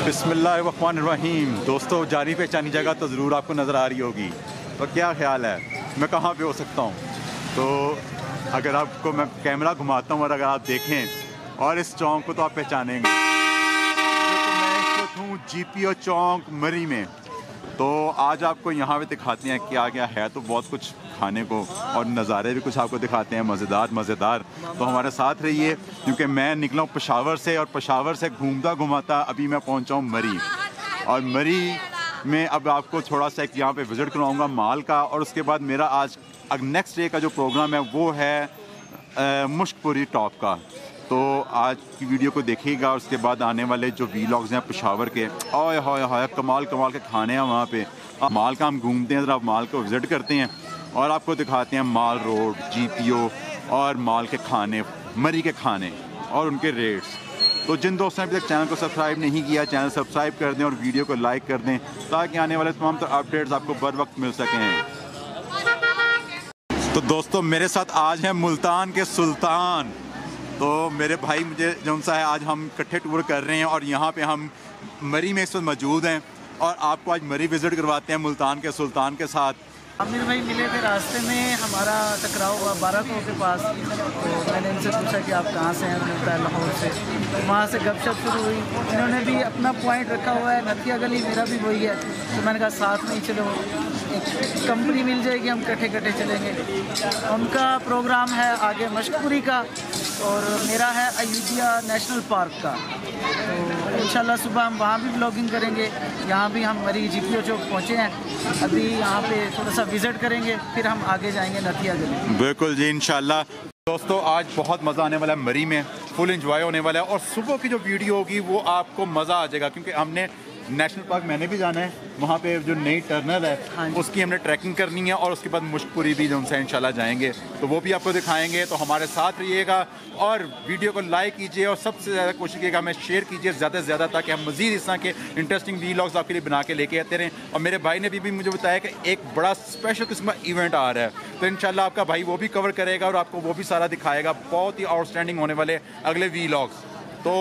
बिस्मिल्लाहिर्रहमानिर्रहीम। दोस्तों, जानी पहचानी जगह तो ज़रूर आपको नज़र आ रही होगी। तो क्या ख्याल है? मैं कहाँ पे हो सकता हूँ? तो अगर आपको मैं कैमरा घुमाता हूँ और अगर आप देखें, और इस चौंक को तो आप पहचानेंगे। तो मैं हूँ जी पी ओ चौंक, मरी में। तो आज आपको यहाँ पे दिखाते हैं क्या क्या है तो बहुत कुछ खाने को और नज़ारे भी कुछ आपको दिखाते हैं, मज़ेदार मज़ेदार। तो हमारे साथ रहिए, क्योंकि मैं निकला हूँ पशावर से और पशावर से घूमता घुमाता अभी मैं पहुँचा हूँ मरी। और मरी में अब आपको थोड़ा सा एक यहाँ पे विज़िट करवाऊँगा माल का और उसके बाद मेरा आज नेक्स्ट डे का जो प्रोग्राम है वो है मुश्कपुरी टॉप का। तो आज की वीडियो को देखिएगा उसके बाद आने वाले जो वीलॉग्स हैं, पेशावर के। ओए होए होए कमाल कमाल के खाने हैं वहाँ पे। माल का हम घूमते हैं, ज़रा माल को विज़िट करते हैं और आपको दिखाते हैं माल रोड जीपीओ और माल के खाने, मरी के खाने और उनके रेट्स तो जिन दोस्तों ने अभी तक चैनल को सब्सक्राइब नहीं किया चैनल सब्सक्राइब कर दें और वीडियो को लाइक कर दें ताकि आने वाले तमाम तो अपडेट्स आपको बर वक्त मिल सकें। तो दोस्तों, मेरे साथ आज हैं मुल्तान के सुल्तान। तो मेरे भाई मुझे जो सा है, आज हम इकट्ठे टूर कर रहे हैं और यहाँ पे हम मरी में इस वक्त मौजूद हैं और आपको आज मरी विज़िट करवाते हैं मुल्तान के, सुल्तान के साथ। आमिर भाई मिले थे रास्ते में, हमारा टकराव हुआ बारह सौ के पास। तो मैंने इनसे पूछा कि आप कहाँ से हैं? है लाहौर से। तो वहाँ से गपशप शुरू हुई। इन्होंने भी अपना पॉइंट रखा हुआ है नथिया गली मेरा भी वही है। तो मैंने कहा, साथ में ही चलो, एक कंपनी मिल जाएगी, हम कट्ठे कट्ठे चलेंगे। उनका प्रोग्राम है आगे मशकपुरी का। और मेरा है अयोध्या नेशनल पार्क का। तो इंशाल्लाह सुबह हम वहाँ भी ब्लॉगिंग करेंगे, यहाँ भी हम मरी जी पी चौक पहुँचे हैं। अभी यहाँ पे थोड़ा सा विज़िट करेंगे, फिर हम आगे जाएँगे नथिया गली बिल्कुल जी इनशाला दोस्तों, आज बहुत मज़ा आने वाला है मरी में फुल इंजॉय होने वाला है और सुबह की जो वीडियो होगी, वो आपको मज़ा आ जाएगा, क्योंकि हमने नेशनल पार्क मैंने भी जाना है। वहाँ पे जो नई टर्नल है हाँ उसकी हमने ट्रैकिंग करनी है और उसके बाद मुश्कपुरी भी जो उनसे इंशाल्लाह जाएँगे। तो वो भी आपको दिखाएँगे। तो हमारे साथ रहिएगा और वीडियो को लाइक कीजिए और सबसे ज़्यादा कोशिश कीजिएगा हमें शेयर कीजिए ज़्यादा से ज़्यादा ताकि हम मज़ीद इस तरह के इंटरेस्टिंग वीलॉग्स आपके लिए बना के लेके आते रहें। और मेरे भाई ने भी, भी मुझे बताया कि एक बड़ा स्पेशल किस्म का इवेंट आ रहा है। तो इन आपका भाई वो भी कवर करेगा और आपको वो भी सारा दिखाएगा। बहुत ही आउटस्टैंडिंग होने वाले अगले वीलॉग्स तो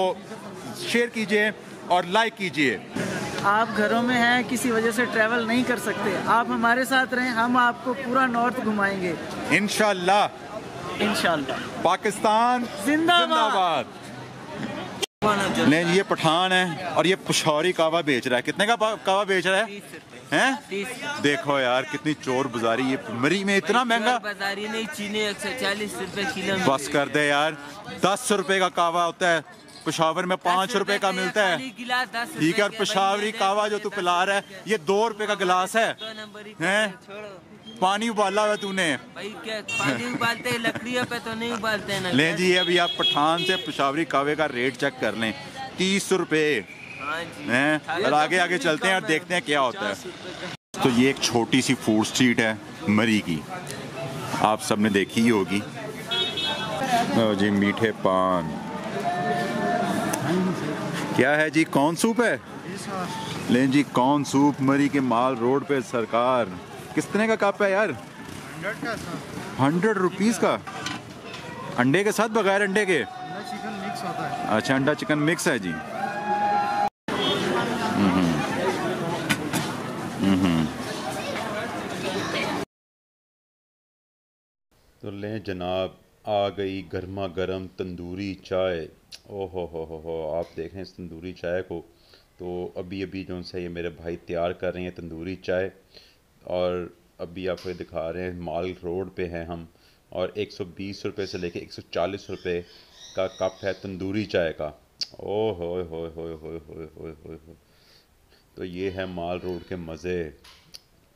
शेयर कीजिए और लाइक कीजिए। आप घरों में हैं किसी वजह से ट्रैवल नहीं कर सकते। आप हमारे साथ रहें हम आपको पूरा नॉर्थ घुमाएँगे। इनशाला इनशाला पाकिस्तान जिंदाबाद। नहीं ये पठान है और ये पुशौरी कावा बेच रहा है। कितने का कावा बेच रहा है? हैं? देखो यार कितनी चोर बाजारी ये मरी में इतना महँगा बाजारी नहीं चीनी एक सौ चालीस रूपए किलो बस कर दे यार। दस रुपए का कावा होता है। पेशावर में पाँच रुपए का मिलता है। ठीक है और पेशावरी कावा जो तू पिला रहा है ये दो रुपए का गिलास है। हैं? पानी उबाला हुआ तूने। पानी उबालते लकड़ियों पे तो नहीं उबालते ना ले जी अभी आप पठान से पेशावरी कावे का रेट चेक कर लें। तीस रुपए। हाँ हैं? और आगे आगे चलते हैं और देखते हैं क्या होता है। तो ये एक छोटी सी फ़ूड स्ट्रीट है मरी की। आप सबने देखी ही होगी। जी मीठे पान। क्या है जी? कौन सूप है? ले जी, कौन सूप? मरी के माल रोड पे सरकार। तरह का कप है यार? हंड्रेड रुपीज़ का। अंडे के साथ बगैर अंडे के? अच्छा अंडा चिकन मिक्स है जी। तो लें जनाब आ गई गर्मा गर्म तंदूरी चाय। ओहो, हो हो हो, आप देखें इस तंदूरी चाय को। तो अभी अभी जो से ये मेरे भाई तैयार कर रहे हैं तंदूरी चाय, और अभी आपको दिखा रहे हैं माल रोड पे हैं हम, और 120 रुपए से लेके 140 रुपए का कप है तंदूरी चाय का। ओ हो हो हो हो हो हो हो। तो ये है माल रोड के मज़े।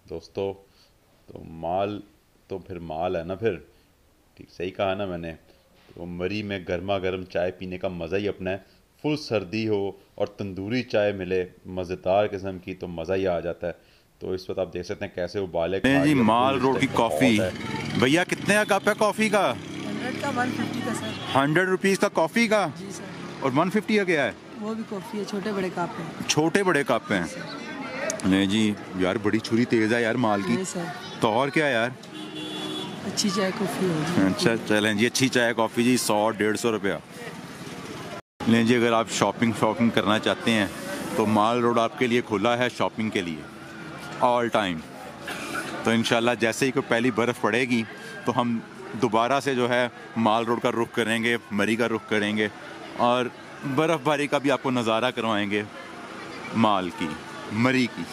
दोस्तों तो माल तो फिर माल है ना फिर। ठीक सही कहा ना मैंने। तो मरी में गर्मा गर्म चाय पीने का मज़ा ही अपना है। फुल सर्दी हो और तंदूरी चाय मिले मज़ेदार किस्म की तो मज़ा ही आ जाता है। तो इस वक्त आप देख सकते हैं कैसे उबाले जी माल रोड की कॉफ़ी। भैया कितने का कप है कॉफ़ी का? हंड्रेड रुपीज़ का कॉफ़ी का? और वन फिफ्टी का क्या है? वो भी कॉफ़ी है छोटे बड़े कप है। छोटे बड़े कप हैं। नहीं जी यार बड़ी छुरी तेज़ है यार माल की। तो और क्या यार? अच्छी चाय कॉफ़ी होगी। अच्छा चलें जी, अच्छी चाय कॉफ़ी जी, सौ, डेढ़ सौ रुपया। लें जी, अगर आप शॉपिंग शॉपिंग करना चाहते हैं तो माल रोड आपके लिए खुला है शॉपिंग के लिए। ऑल टाइम तो इन जैसे ही कोई पहली बर्फ़ पड़ेगी तो हम दोबारा से जो है माल रोड का रुख करेंगे, मरी का रुख करेंगे, और बर्फ़बारी का भी आपको नज़ारा करवाएँगे माल की, मरी की।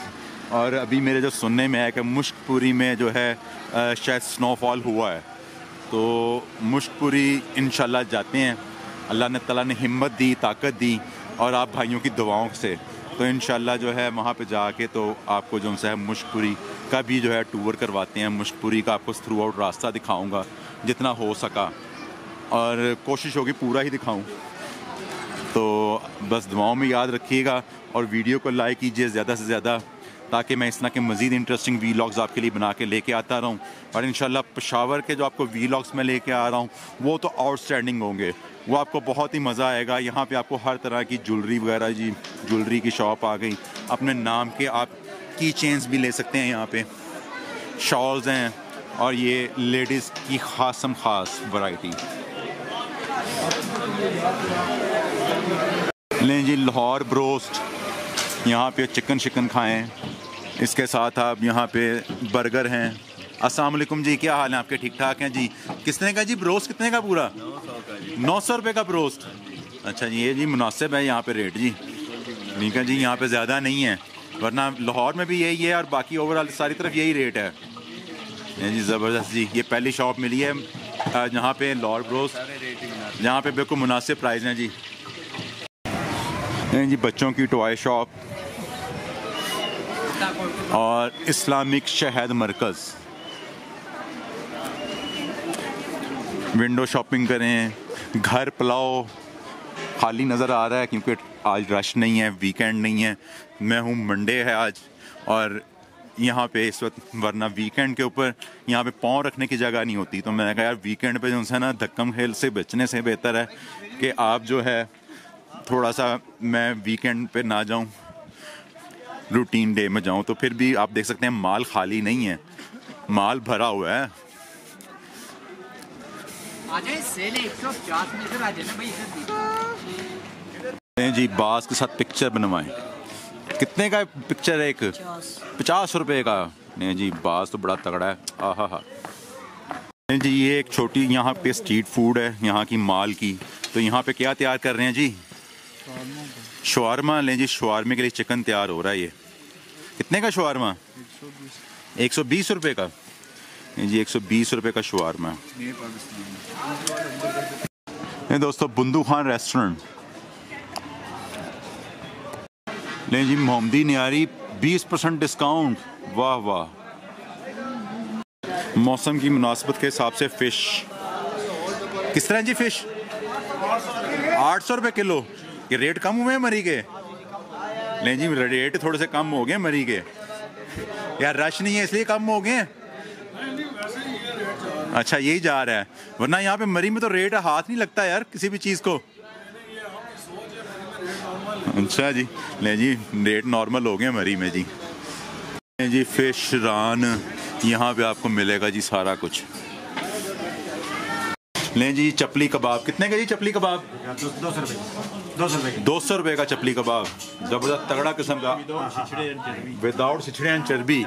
और अभी मेरे जो सुनने में है कि मुश्कपुरी में जो है शायद स्नोफॉल हुआ है। तो मुश्कपुरी इन जाते हैं। अल्लाह ने तला ने हिम्मत दी, ताकत दी और आप भाइयों की दुआओं से। तो इन जो है, वहाँ पे जाके तो आपको जो है, मुश्कपुरी का भी जो है टूर करवाते हैं। मुश्कपुरी का आपको थ्रू आउट रास्ता दिखाऊँगा, जितना हो सका। और कोशिश होगी पूरा ही दिखाऊँ। तो बस दुआओं में याद रखिएगा और वीडियो को लाइक कीजिए, ज़्यादा से ज़्यादा ताकि मैं इस तरह के मज़ीद इंटरेस्टिंग वी लॉग्स आपके लिए बना के लेके आता रहूँ। और इन पशावर के जो आपको वी लॉग्स में लेके आ रहा हूँ, वो तो आउटस्टैंडिंग होंगे। वो आपको बहुत ही मज़ा आएगा। यहाँ पे आपको हर तरह की ज्वेलरी वगैरह जी ज्वेलरी की शॉप आ गई। अपने नाम के आप की चेन्स भी ले सकते हैं यहाँ पे। शॉल्स हैं और ये लेडीज़ की खासम ख़ास वैरायटी लें जी, लाहौर ब्रोस्ट यहाँ पे चिकन शिकन खाएँ। इसके साथ आप यहाँ पे बर्गर हैं। अस्सलाम वालेकुम जी, क्या हाल है आपके? ठीक ठाक हैं जी? कितने का जी? ब्रोस्ट कितने का पूरा? नौ सौ रुपये का ब्रोस्ट अच्छा जी, ये जी मुनासिब है यहाँ पे रेट जी। ठीक है जी, यहाँ पे ज़्यादा नहीं है, वरना लाहौर में भी यही है और बाकी ओवरऑल सारी तरफ़ यही रेट है। जी ज़बरदस्त जी, ये पहली शॉप मिली है। जहाँ पे लाहौर ब्रोस्ट जहाँ पे बिल्कुल मुनासिब प्राइस हैं जी। जी बच्चों की टॉय शॉप और इस्लामिक शहद मरकज़। विंडो शॉपिंग करें, घर पुलाओ। खाली नज़र आ रहा है क्योंकि आज रश नहीं है, वीकेंड नहीं है। मैं हूँ मंडे है आज और यहाँ पे इस वक्त, वरना वीकेंड के ऊपर यहाँ पे पाँव रखने की जगह नहीं होती। तो मैंने कहा, यार, वीकेंड पे जो है ना, धक्कम खेल से बचने से बेहतर है कि आप जो है, थोड़ा सा मैं वीकेंड पे ना जाऊँ। रूटीन डे में जाऊँ तो फिर भी आप देख सकते हैं माल खाली नहीं है। माल भरा हुआ है। जी बास के साथ पिक्चर बनवाए। कितने का पिक्चर है एक? पचास रुपए का। नहीं जी बास तो बड़ा तगड़ा है। आहा हा। जी ये एक छोटी यहाँ पे स्ट्रीट फ़ूड है यहाँ की माल की। तो यहाँ पे क्या तैयार कर रहे हैं जी? शवारमा लें जी शवारमे के लिए चिकन तैयार हो रहा है ये। कितने का शवारमा एक सौ बीस रुपये का। जी, एक सौ बीस रुपये का शवारमा दोस्तों, बुंदू खान रेस्टोरेंट। नहीं जी, मोहम्मदी नियारी 20 परसेंट डिस्काउंट। वाह वाह। मौसम की मुनासबत के हिसाब से फ़िश। किस तरह जी फ़िश? आठ सौ रुपये किलो। ये रेट कम हुए हैं मरी के? नहीं जी रेट थोड़े से कम हो गए मरी के। यार रश नहीं है, इसलिए कम हो गए अच्छा यही जा रहा है। वरना यहाँ पे मरी में तो रेट हाथ नहीं लगता यार किसी भी चीज़ को। अच्छा जी ले जी रेट नॉर्मल हो गए मरी में जी। जी फ़िश रान यहाँ पे आपको मिलेगा जी सारा कुछ। लें जी, चपली कबाब, कितने का जी चपली कबाब? दो सौ रुपये दो सौ रुपये का। चपली कबाब। ज़बरदस्त तगड़ा किस्म का। विदाउट सिछड़े एंड चर्बी।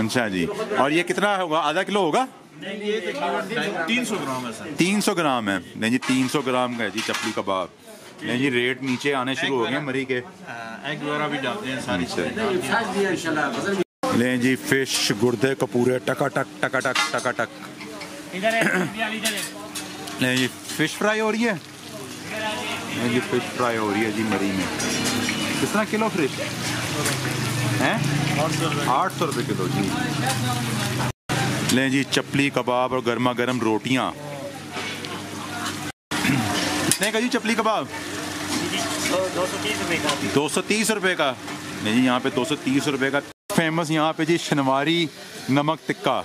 अच्छा जी। और ये कितना होगा? आधा किलो होगा? तीन सौ ग्राम है तीन सौ ग्राम है। नहीं जी तीन सौ ग्राम का है जी चपली कबाब। नहीं जी रेट नीचे आने शुरू हो गए मरी के। एग वगैरह भी डालते हैं सारी अच्छा। लें जी फ़िश गुर्दे कपूरे टका टक टका टक टका टक नहीं जी फ़िश फ्राई हो रही है? नहीं जी फ़िश फ्राई हो रही है जी मरी में। कितना किलो फ़िश हैं? आठ सौ रुपये किलो जी। लें जी, चपली, कबाब और गर्मा गर्म रोटियाँ। कितने का जी चपली, कबाब? दो सौ तीस रुपये का। नहीं जी, यहाँ पे दो सौ तीस रुपये का। फ़ेमस यहाँ पे जी शनवारी नमक टिक्का।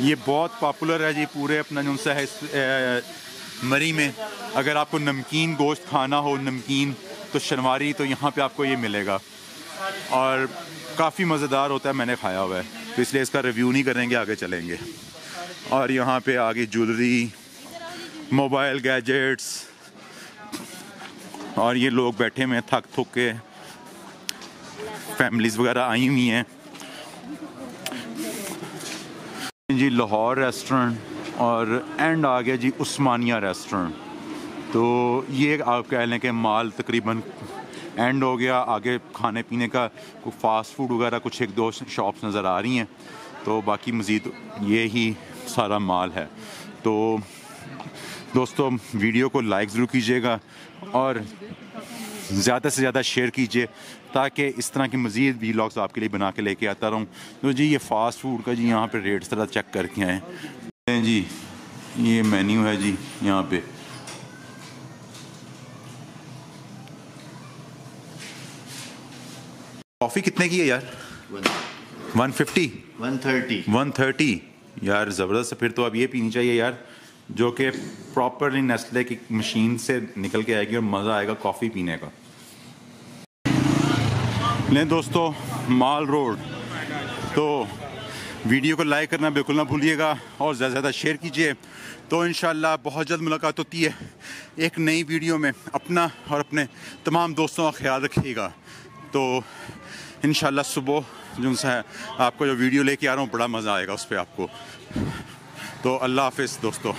ये बहुत पॉपुलर है जी, पूरे अपना जो है मरी में, अगर आपको नमकीन गोश्त खाना हो, नमकीन तो शनवारी तो यहाँ पे आपको ये मिलेगा। और काफ़ी मज़ेदार होता है, मैंने खाया हुआ है। तो इसलिए इसका रिव्यू नहीं करेंगे, आगे चलेंगे। और यहाँ पे आगे ज्वेलरी मोबाइल गैजेट्स और ये लोग बैठे हुए हैं, थक थक के। फैमिलीज़ वगैरह आई हुई हैं। जी, लाहौर रेस्टोरेंट और एंड आ गया जी उस्मानिया रेस्टोरेंट तो ये आप कह लें कि माल तकरीबन एंड हो गया। आगे खाने पीने का कोई फास्ट फ़ूड वगैरह कुछ एक दो शॉप्स नज़र आ रही हैं। तो बाकी मज़ीद ये ही सारा माल है। तो दोस्तों, वीडियो को लाइक ज़रूर कीजिएगा और ज़्यादा से ज़्यादा शेयर कीजिए ताकि इस तरह की मज़ीद वीलॉग्स आपके लिए बना के लेके आता रहूँ। तो जी ये फ़ास्ट फ़ूड का जी यहाँ पर रेट ज़रा चेक करके आए। जी ये मेन्यू है जी यहाँ पे। कॉफ़ी कितने की है यार? One fifty one thirty one thirty यार ज़बरदस्त फिर तो अब ये पीनी चाहिए यार जो कि प्रॉपरली नेस्ले की मशीन से निकल के आएगी और मज़ा आएगा कॉफ़ी पीने का। लें दोस्तों माल रोड तो वीडियो को लाइक करना बिल्कुल ना भूलिएगा और ज़्यादा से ज़्यादा शेयर कीजिए। तो इन बहुत जल्द मुलाकात होती है एक नई वीडियो में। अपना और अपने तमाम दोस्तों का ख्याल रखिएगा। तो इन सुबह जो है आपको जो वीडियो लेके आ रहा हूँ, बड़ा मज़ा आएगा उस पर आपको। तो अल्लाह हाफिज़ दोस्तों।